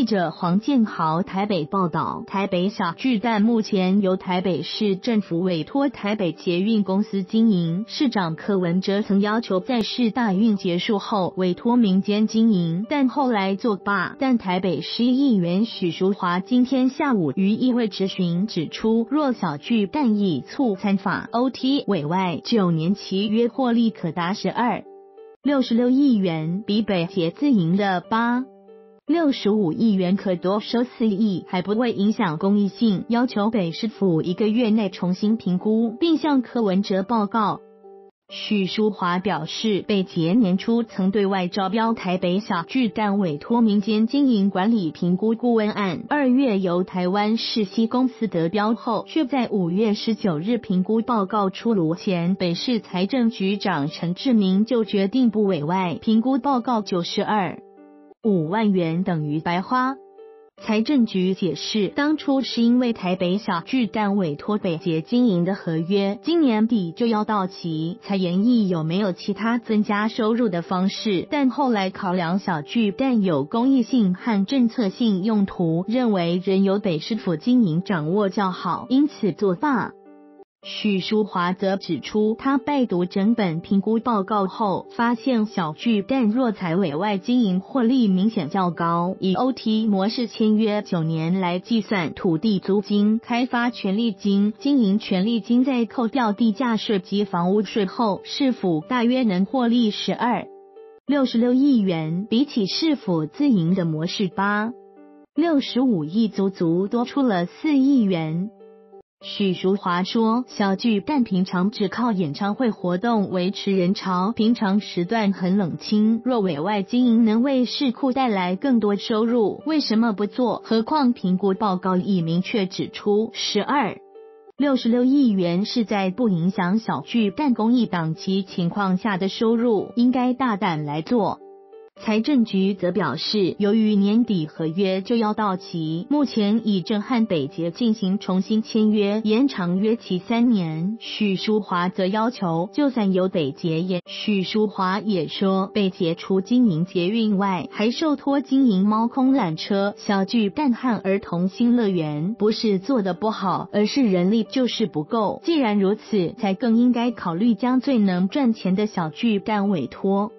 记者黄建豪台北报道，台北小巨蛋目前由台北市政府委托台北捷运公司经营，市长柯文哲曾要求在市大运结束后委托民间经营，但后来作罢。但台北市议员许淑华今天下午于议会质询指出，若小巨蛋以促参法 OT 委外，九年期约获利可达十二六十六亿元，比北捷自营的八。六十五亿元可多收四亿，还不会影响公益性，要求北市府一个月内重新评估，并向柯文哲报告。许淑华表示，北捷年初曾对外招标台北小巨蛋委托民间经营管理评估顾问案，二月由台湾世熙公司得标后，却在五月十九日评估报告出炉前，北市财政局长陈志明就决定不委外评估报告九十二。五万元等于白花。财政局解释，当初是因为台北小巨蛋委托北捷经营的合约今年底就要到期，才研议有没有其他增加收入的方式。但后来考量小巨蛋有公益性和政策性用途，认为仍由北市府经营掌握较好，因此作罢。许淑华则指出，他拜读整本评估报告后，发现小巨蛋若采委外经营，获利明显较高。以 OT 模式签约九年来计算，土地租金、开发权利金、经营权利金，在扣掉地价税及房屋税后，市府大约能获利十二六十六亿元，比起市府自营的模式八六十五亿，足足多出了四亿元。许淑华说：“小巨蛋平常只靠演唱会活动维持人潮，平常时段很冷清。若委外经营能为市库带来更多收入，为什么不做？何况评估报告已明确指出，十二六十六亿元是在不影响小巨蛋公益档期情况下的收入，应该大胆来做。”财政局则表示，由于年底合约就要到期，目前已正和北捷进行重新签约，延长约期三年。许淑华则要求，就算有北捷也，许淑华也说，北捷除经营捷运外，还受托经营猫空缆车、小巨蛋和儿童新乐园，不是做的不好，而是人力就是不够。既然如此，才更应该考虑将最能赚钱的小巨蛋委托。